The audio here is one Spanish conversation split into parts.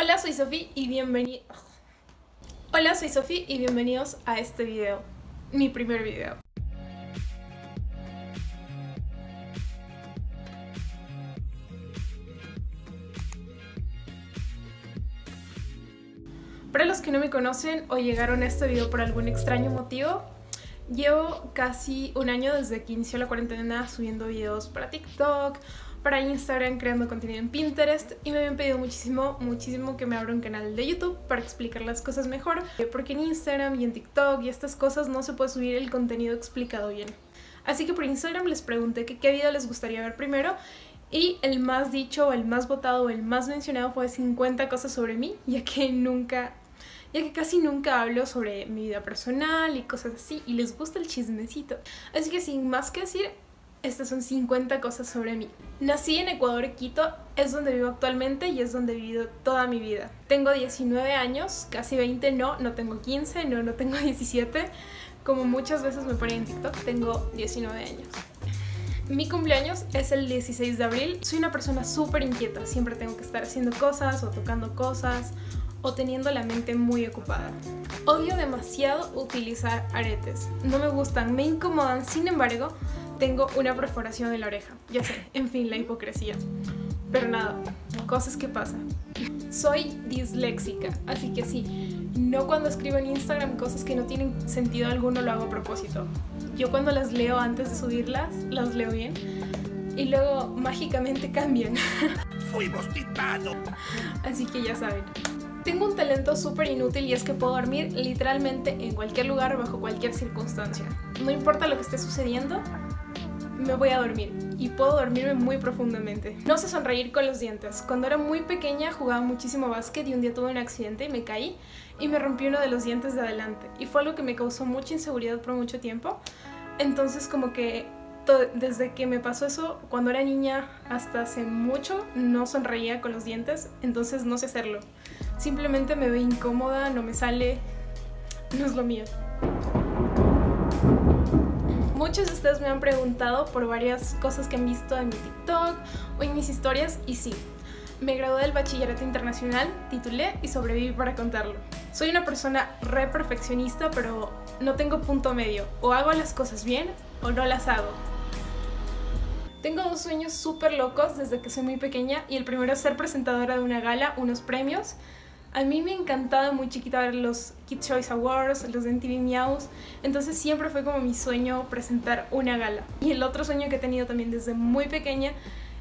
Hola, soy Sofi y bienvenidos. Hola, soy Sofi y bienvenidos a este video, mi primer video. Para los que no me conocen o llegaron a este video por algún extraño motivo, llevo casi un año desde que inició la cuarentena subiendo videos para TikTok, para Instagram, creando contenido en Pinterest y me habían pedido muchísimo, muchísimo que me abra un canal de YouTube para explicar las cosas mejor, porque en Instagram y en TikTok y estas cosas no se puede subir el contenido explicado bien. Así que por Instagram les pregunté qué video les gustaría ver primero y el más dicho, el más votado, el más mencionado fue 50 cosas sobre mí, ya que nunca, ya que casi nunca hablo sobre mi vida personal y cosas así, y les gusta el chismecito. Así que sin más que decir, estas son 50 cosas sobre mí. Nací en Ecuador, Quito, es donde vivo actualmente y es donde he vivido toda mi vida. Tengo 19 años, casi 20, no, no tengo 15, no, no tengo 17. Como muchas veces me ponen en TikTok, tengo 19 años. Mi cumpleaños es el 16 de abril. Soy una persona súper inquieta, siempre tengo que estar haciendo cosas o tocando cosas o teniendo la mente muy ocupada. Odio demasiado utilizar aretes. No me gustan, me incomodan, sin embargo, tengo una perforación en la oreja. Ya sé, en fin, la hipocresía. Pero nada, cosas que pasan. Soy disléxica, así que sí, no cuando escribo en Instagram cosas que no tienen sentido alguno lo hago a propósito. Yo cuando las leo antes de subirlas, las leo bien y luego mágicamente cambian. Fuimos titanos. Así que ya saben. Tengo un talento súper inútil y es que puedo dormir literalmente en cualquier lugar bajo cualquier circunstancia. No importa lo que esté sucediendo, me voy a dormir y puedo dormirme muy profundamente. No sé sonreír con los dientes. Cuando era muy pequeña jugaba muchísimo básquet y un día tuve un accidente y me caí y me rompí uno de los dientes de adelante. Y fue algo que me causó mucha inseguridad por mucho tiempo. Entonces como que desde que me pasó eso, cuando era niña hasta hace mucho, no sonreía con los dientes, entonces no sé hacerlo. Simplemente me veo incómoda, no me sale, no es lo mío. Muchos de ustedes me han preguntado por varias cosas que han visto en mi TikTok o en mis historias y sí, me gradué del bachillerato internacional, titulé y sobreviví para contarlo. Soy una persona re perfeccionista, pero no tengo punto medio. O hago las cosas bien o no las hago. Tengo dos sueños súper locos desde que soy muy pequeña y el primero es ser presentadora de una gala, unos premios. A mí me encantaba muy chiquita ver los Kids Choice Awards, los MTV Meows, entonces siempre fue como mi sueño presentar una gala. Y el otro sueño que he tenido también desde muy pequeña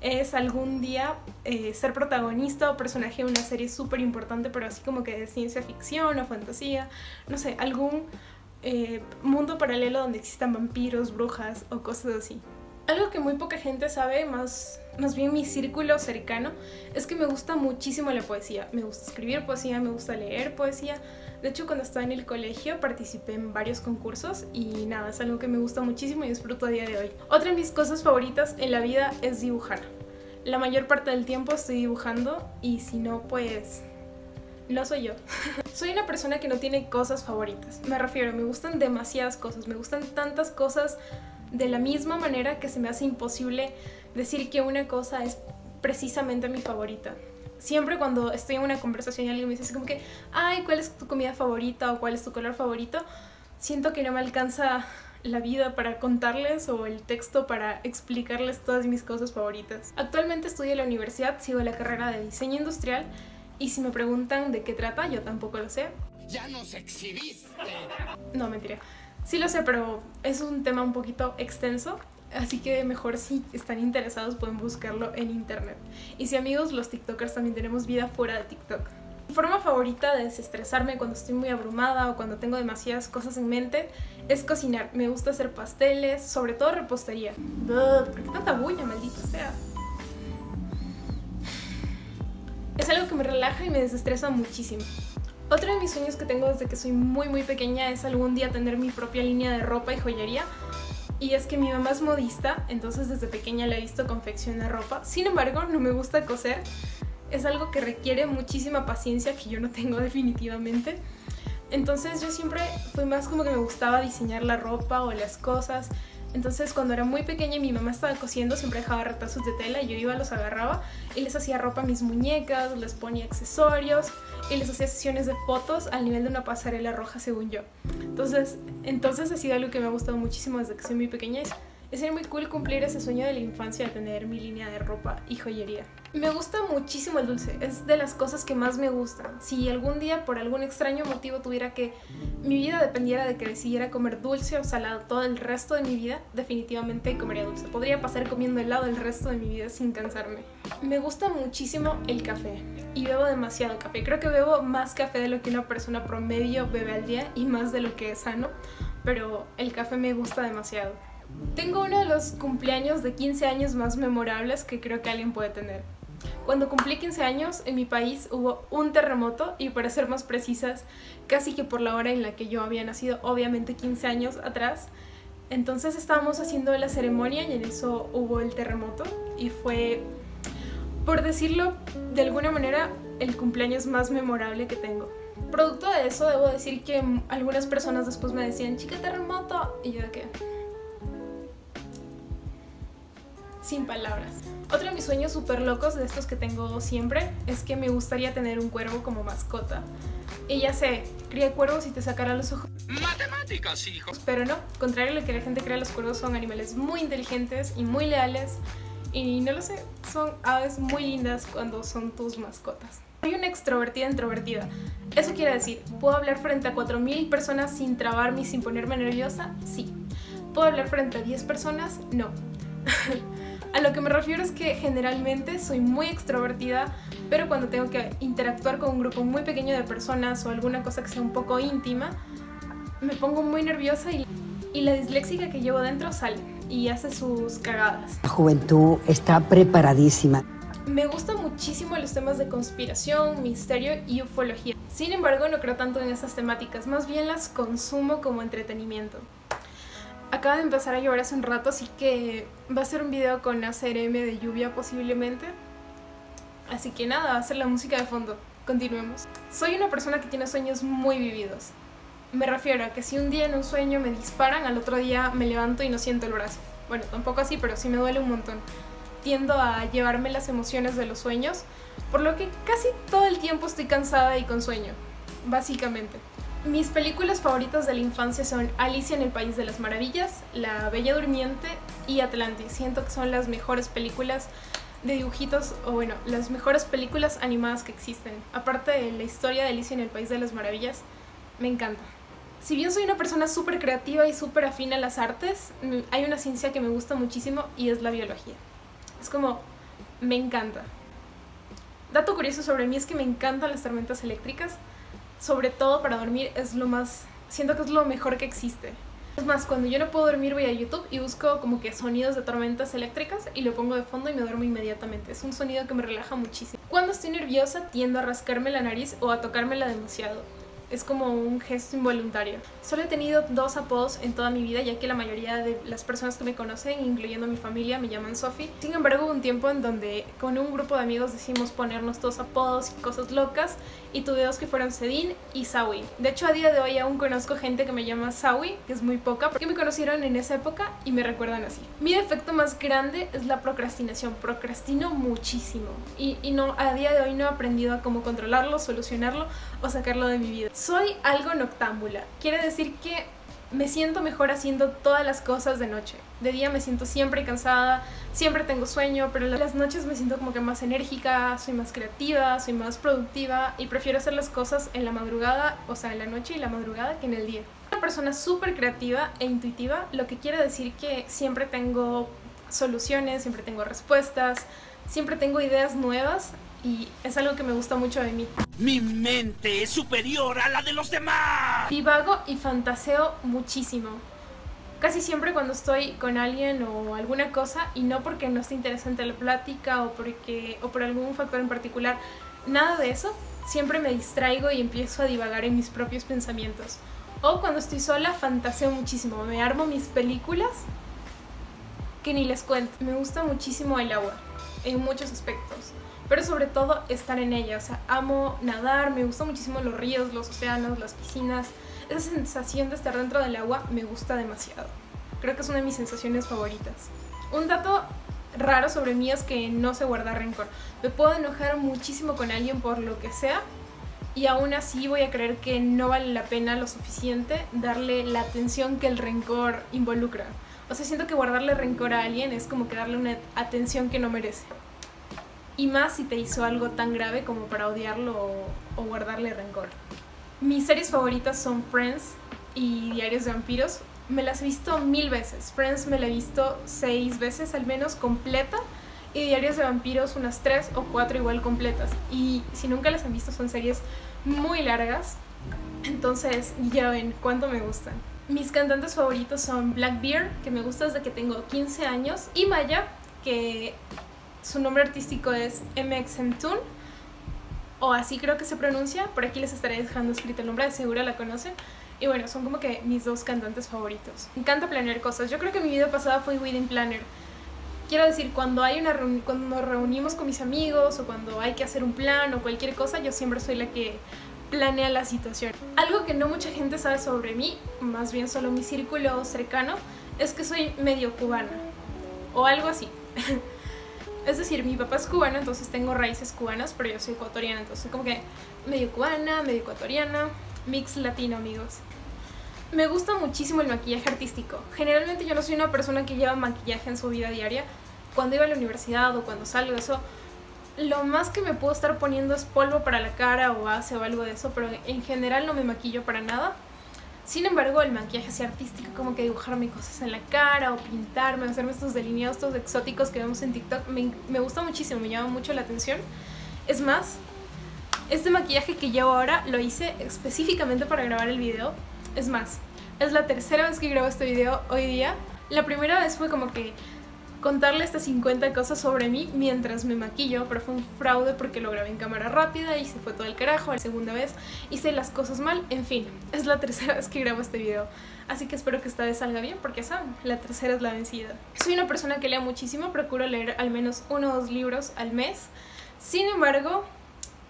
es algún día eh, ser protagonista o personaje de una serie súper importante, pero así como que de ciencia ficción o fantasía, no sé, algún eh, mundo paralelo donde existan vampiros, brujas o cosas así. Algo que muy poca gente sabe, más, más bien mi círculo cercano, es que me gusta muchísimo la poesía. Me gusta escribir poesía, me gusta leer poesía. De hecho, cuando estaba en el colegio participé en varios concursos y nada, es algo que me gusta muchísimo y disfruto a día de hoy. Otra de mis cosas favoritas en la vida es dibujar. La mayor parte del tiempo estoy dibujando y si no, pues no soy yo. soy una persona que no tiene cosas favoritas. Me refiero, me gustan demasiadas cosas, me gustan tantas cosas de la misma manera que se me hace imposible decir que una cosa es precisamente mi favorita. Siempre cuando estoy en una conversación y alguien me dice así como que, ay, ¿cuál es tu comida favorita o cuál es tu color favorito? Siento que no me alcanza la vida para contarles o el texto para explicarles todas mis cosas favoritas. Actualmente estudio en la universidad, sigo la carrera de diseño industrial y si me preguntan de qué trata, yo tampoco lo sé. Ya nos exhibiste. No, mentira. Sí lo sé, pero es un tema un poquito extenso, así que mejor si están interesados pueden buscarlo en internet. Y si amigos, los TikTokers también tenemos vida fuera de TikTok. Mi forma favorita de desestresarme cuando estoy muy abrumada o cuando tengo demasiadas cosas en mente es cocinar. Me gusta hacer pasteles, sobre todo repostería. ¿Por qué tanta bulla, maldita sea? Es algo que me relaja y me desestresa muchísimo. Otro de mis sueños que tengo desde que soy muy muy pequeña es algún día tener mi propia línea de ropa y joyería. Y es que mi mamá es modista, entonces desde pequeña la he visto confeccionar ropa. Sin embargo, no me gusta coser. Es algo que requiere muchísima paciencia que yo no tengo definitivamente. Entonces yo siempre fui más como que me gustaba diseñar la ropa o las cosas. Entonces cuando era muy pequeña y mi mamá estaba cosiendo, siempre dejaba retazos de tela y yo iba, los agarraba y les hacía ropa a mis muñecas, les ponía accesorios y les hacía sesiones de fotos al nivel de una pasarela roja según yo. Entonces, entonces ha sido algo que me ha gustado muchísimo desde que soy muy pequeña. Es ser muy cool cumplir ese sueño de la infancia de tener mi línea de ropa y joyería. Me gusta muchísimo el dulce, es de las cosas que más me gustan. Si algún día por algún extraño motivo tuviera que mi vida dependiera de que decidiera comer dulce o salado todo el resto de mi vida, definitivamente comería dulce. Podría pasar comiendo helado el resto de mi vida sin cansarme. Me gusta muchísimo el café y bebo demasiado café. Creo que bebo más café de lo que una persona promedio bebe al día y más de lo que es sano, pero el café me gusta demasiado. Tengo uno de los cumpleaños de 15 años más memorables que creo que alguien puede tener. Cuando cumplí 15 años, en mi país hubo un terremoto y para ser más precisas, casi que por la hora en la que yo había nacido, obviamente 15 años atrás. Entonces estábamos haciendo la ceremonia y en eso hubo el terremoto y fue, por decirlo de alguna manera, el cumpleaños más memorable que tengo. Producto de eso, debo decir que algunas personas después me decían, chica terremoto, y yo qué sin palabras. Otro de mis sueños súper locos de estos que tengo siempre es que me gustaría tener un cuervo como mascota. Y ya sé, cría cuervos y te sacará los ojos. Matemáticas, hijos. Pero no, contrario a lo que la gente cree, los cuervos son animales muy inteligentes y muy leales. Y no lo sé, son aves muy lindas cuando son tus mascotas. Soy una extrovertida introvertida. Eso quiere decir, ¿puedo hablar frente a 4.000 personas sin trabarme y sin ponerme nerviosa? Sí. ¿Puedo hablar frente a 10 personas? No. A lo que me refiero es que generalmente soy muy extrovertida, pero cuando tengo que interactuar con un grupo muy pequeño de personas o alguna cosa que sea un poco íntima, me pongo muy nerviosa y, la disléxica que llevo dentro sale y hace sus cagadas. La juventud está preparadísima. Me gustan muchísimo los temas de conspiración, misterio y ufología. Sin embargo, no creo tanto en esas temáticas, más bien las consumo como entretenimiento. Acaba de empezar a llover hace un rato, así que va a ser un video con ACRM de lluvia posiblemente. Así que nada, va a ser la música de fondo. Continuemos. Soy una persona que tiene sueños muy vividos. Me refiero a que si un día en un sueño me disparan, al otro día me levanto y no siento el brazo. Bueno, tampoco así, pero sí me duele un montón. Tiendo a llevarme las emociones de los sueños, por lo que casi todo el tiempo estoy cansada y con sueño, básicamente. Mis películas favoritas de la infancia son Alicia en el País de las Maravillas, La Bella Durmiente y Atlantis. Siento que son las mejores películas de dibujitos, o bueno, las mejores películas animadas que existen. Aparte de la historia de Alicia en el País de las Maravillas, me encanta. Si bien soy una persona súper creativa y súper afín a las artes, mm, hay una ciencia que me gusta muchísimo y es la biología. Es como, me encanta. Dato curioso sobre mí es que me encantan las tormentas eléctricas sobre todo para dormir, es lo más, siento que es lo mejor que existe. Es más, cuando yo no puedo dormir voy a YouTube y busco como que sonidos de tormentas eléctricas y lo pongo de fondo y me duermo inmediatamente. Es un sonido que me relaja muchísimo. Cuando estoy nerviosa tiendo a rascarme la nariz o a tocármela demasiado es como un gesto involuntario. Solo he tenido dos apodos en toda mi vida, ya que la mayoría de las personas que me conocen, incluyendo mi familia, me llaman Sophie. Sin embargo, hubo un tiempo en donde con un grupo de amigos decidimos ponernos dos apodos y cosas locas, y tuve dos que fueron Sedin y Sawi. De hecho, a día de hoy aún conozco gente que me llama Sawi, que es muy poca, porque me conocieron en esa época y me recuerdan así. Mi defecto más grande es la procrastinación. Procrastino muchísimo. Y, y no, a día de hoy no he aprendido a cómo controlarlo, solucionarlo o sacarlo de mi vida. Soy algo noctámbula. Quiere decir que me siento mejor haciendo todas las cosas de noche. De día me siento siempre cansada, siempre tengo sueño, pero las noches me siento como que más enérgica, soy más creativa, soy más productiva y prefiero hacer las cosas en la madrugada, o sea, en la noche y la madrugada que en el día. Una persona súper creativa e intuitiva, lo que quiere decir que siempre tengo soluciones, siempre tengo respuestas, siempre tengo ideas nuevas y es algo que me gusta mucho de mí. Mi mente es superior a la de los demás. Divago y fantaseo muchísimo. Casi siempre cuando estoy con alguien o alguna cosa y no porque no esté interesante la plática o porque o por algún factor en particular, nada de eso, siempre me distraigo y empiezo a divagar en mis propios pensamientos. O cuando estoy sola fantaseo muchísimo, me armo mis películas que ni les cuento. Me gusta muchísimo el agua en muchos aspectos pero sobre todo estar en ella. O sea, amo nadar, me gustan muchísimo los ríos, los océanos, las piscinas. Esa sensación de estar dentro del agua me gusta demasiado. Creo que es una de mis sensaciones favoritas. Un dato raro sobre mí es que no sé guardar rencor. Me puedo enojar muchísimo con alguien por lo que sea y aún así voy a creer que no vale la pena lo suficiente darle la atención que el rencor involucra. O sea, siento que guardarle rencor a alguien es como que darle una atención que no merece. Y más si te hizo algo tan grave como para odiarlo o, guardarle rencor. Mis series favoritas son Friends y Diarios de Vampiros. Me las he visto mil veces. Friends me la he visto seis veces al menos completa. Y Diarios de Vampiros unas tres o cuatro igual completas. Y si nunca las han visto son series muy largas. Entonces ya ven cuánto me gustan. Mis cantantes favoritos son Blackbeard, que me gusta desde que tengo 15 años, y Maya, que su nombre artístico es MXMToon, o así creo que se pronuncia. Por aquí les estaré dejando escrito el nombre, de seguro la conocen. Y bueno, son como que mis dos cantantes favoritos. Me encanta planear cosas. Yo creo que mi vida pasada fue Wedding Planner. Quiero decir, cuando, hay una cuando nos reunimos con mis amigos o cuando hay que hacer un plan o cualquier cosa, yo siempre soy la que planea la situación. Algo que no mucha gente sabe sobre mí, más bien solo mi círculo cercano, es que soy medio cubana. O algo así. es decir, mi papá es cubano, entonces tengo raíces cubanas, pero yo soy ecuatoriana, entonces como que medio cubana, medio ecuatoriana, mix latino, amigos. Me gusta muchísimo el maquillaje artístico. Generalmente yo no soy una persona que lleva maquillaje en su vida diaria. Cuando iba a la universidad o cuando salgo, eso lo más que me puedo estar poniendo es polvo para la cara o base o algo de eso, pero en general no me maquillo para nada. Sin embargo, el maquillaje así artístico, como que dibujarme cosas en la cara o pintarme, hacerme estos delineados, estos exóticos que vemos en TikTok, me, me gusta muchísimo, me llama mucho la atención. Es más, este maquillaje que llevo ahora lo hice específicamente para grabar el video. Es más, es la tercera vez que grabo este video hoy día. La primera vez fue como que contarle estas 50 cosas sobre mí mientras me maquillo, pero fue un fraude porque lo grabé en cámara rápida y se fue todo el carajo. La segunda vez hice las cosas mal, en fin, es la tercera vez que grabo este video. Así que espero que esta vez salga bien porque saben, la tercera es la vencida. Soy una persona que lee muchísimo, procuro leer al menos uno o dos libros al mes. Sin embargo,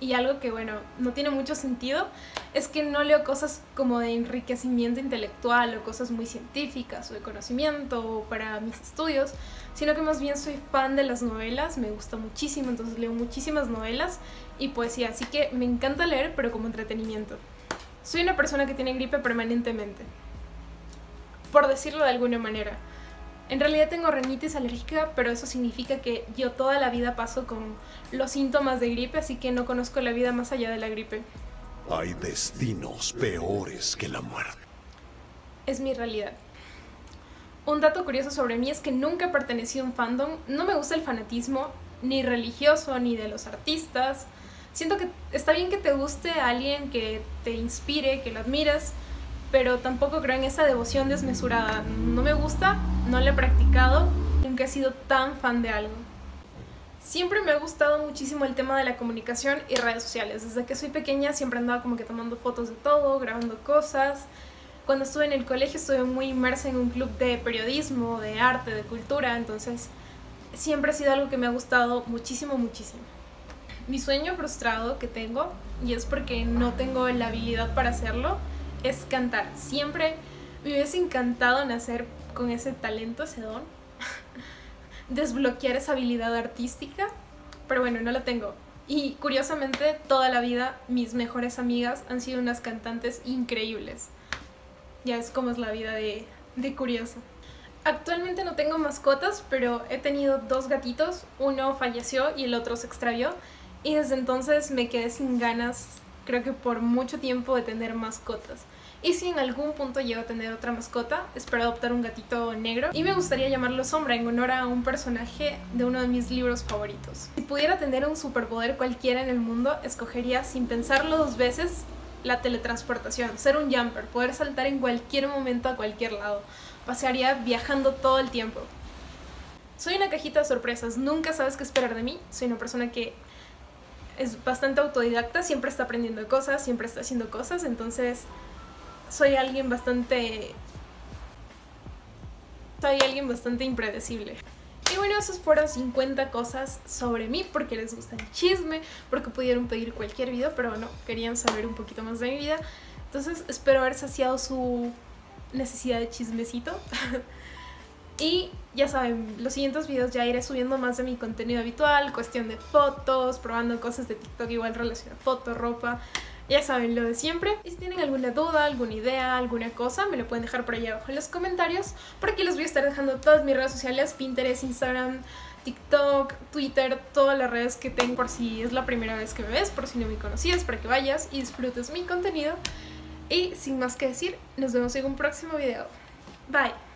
y algo que bueno, no tiene mucho sentido, es que no leo cosas como de enriquecimiento intelectual o cosas muy científicas o de conocimiento para mis estudios, sino que más bien soy fan de las novelas, me gusta muchísimo, entonces leo muchísimas novelas y poesía, así que me encanta leer, pero como entretenimiento. Soy una persona que tiene gripe permanentemente, por decirlo de alguna manera. En realidad tengo rinitis alérgica, pero eso significa que yo toda la vida paso con los síntomas de gripe, así que no conozco la vida más allá de la gripe. Hay destinos peores que la muerte. Es mi realidad. Un dato curioso sobre mí es que nunca pertenecí a un fandom, no me gusta el fanatismo, ni religioso, ni de los artistas. Siento que está bien que te guste a alguien que te inspire, que lo admiras, pero tampoco creo en esa devoción desmesurada. No me gusta, no lo he practicado, nunca he sido tan fan de algo. Siempre me ha gustado muchísimo el tema de la comunicación y redes sociales. Desde que soy pequeña siempre andaba como que tomando fotos de todo, grabando cosas, cuando estuve en el colegio estuve muy inmersa en un club de periodismo, de arte, de cultura, entonces siempre ha sido algo que me ha gustado muchísimo, muchísimo. Mi sueño frustrado que tengo, y es porque no tengo la habilidad para hacerlo, es cantar. Siempre me hubiese encantado nacer con ese talento, ese don, desbloquear esa habilidad artística, pero bueno, no la tengo. Y curiosamente, toda la vida mis mejores amigas han sido unas cantantes increíbles ya es como es la vida de, de curioso. Actualmente no tengo mascotas, pero he tenido dos gatitos, uno falleció y el otro se extravió y desde entonces me quedé sin ganas, creo que por mucho tiempo, de tener mascotas. Y si en algún punto llego a tener otra mascota, espero adoptar un gatito negro y me gustaría llamarlo Sombra en honor a un personaje de uno de mis libros favoritos. Si pudiera tener un superpoder cualquiera en el mundo, escogería sin pensarlo dos veces la teletransportación, ser un jumper, poder saltar en cualquier momento a cualquier lado. Pasearía viajando todo el tiempo. Soy una cajita de sorpresas, nunca sabes qué esperar de mí. Soy una persona que es bastante autodidacta, siempre está aprendiendo cosas, siempre está haciendo cosas, entonces soy alguien bastante... Soy alguien bastante impredecible. Y bueno, esas fueron 50 cosas sobre mí, porque les gusta el chisme, porque pudieron pedir cualquier video, pero no, querían saber un poquito más de mi vida. Entonces espero haber saciado su necesidad de chismecito. Y ya saben, los siguientes videos ya iré subiendo más de mi contenido habitual, cuestión de fotos, probando cosas de TikTok igual relacionadas a foto, ropa. Ya saben, lo de siempre. Y si tienen alguna duda, alguna idea, alguna cosa, me lo pueden dejar por ahí abajo en los comentarios. Por aquí les voy a estar dejando todas mis redes sociales, Pinterest, Instagram, TikTok, Twitter, todas las redes que tengo por si es la primera vez que me ves, por si no me conocías, para que vayas y disfrutes mi contenido. Y sin más que decir, nos vemos en un próximo video. Bye.